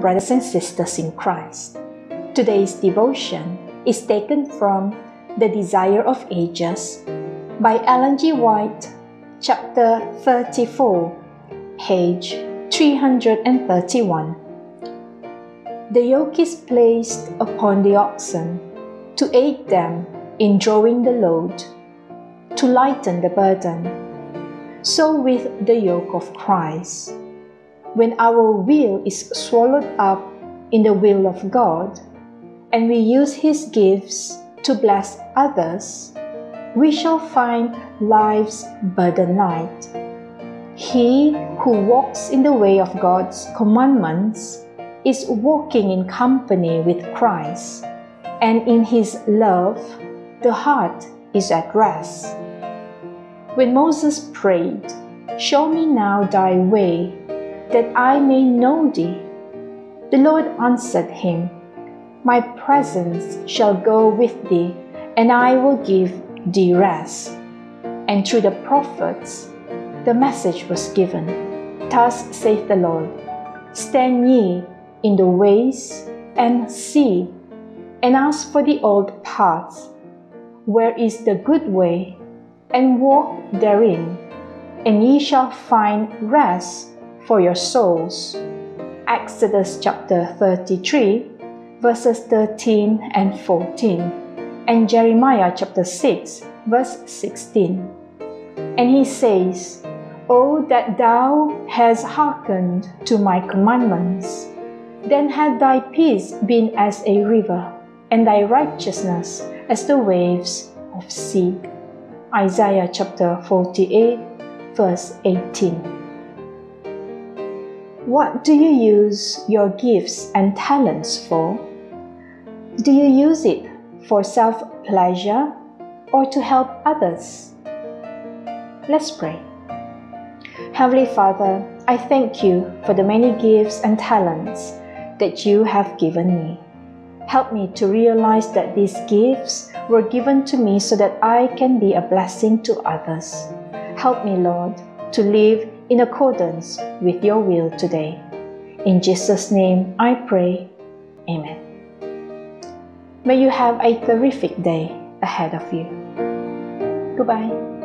brothers and sisters in Christ. Today's devotion is taken from The Desire of Ages by Ellen G. White, chapter 34, page 331. The yoke is placed upon the oxen to aid them in drawing the load, to lighten the burden. So with the yoke of Christ when our will is swallowed up in the will of God and we use His gifts to bless others, we shall find life's burden light. He who walks in the way of God's commandments is walking in company with Christ, and in His love, the heart is at rest. When Moses prayed, Show me now thy way that I may know thee. The Lord answered him, My presence shall go with thee, and I will give thee rest. And through the prophets the message was given. Thus saith the Lord, Stand ye in the ways and see, and ask for the old paths, where is the good way, and walk therein, and ye shall find rest for your souls. Exodus chapter 33, verses 13 and 14, and Jeremiah chapter 6, verse 16. And he says, Oh, that thou hast hearkened to my commandments, then had thy peace been as a river, and thy righteousness as the waves of sea. Isaiah chapter 48, verse 18. What do you use your gifts and talents for? Do you use it for self pleasure or to help others? Let's pray. Heavenly Father, I thank you for the many gifts and talents that you have given me. Help me to realize that these gifts were given to me so that I can be a blessing to others. Help me, Lord, to live in accordance with your will today. In Jesus' name I pray. Amen. May you have a terrific day ahead of you. Goodbye.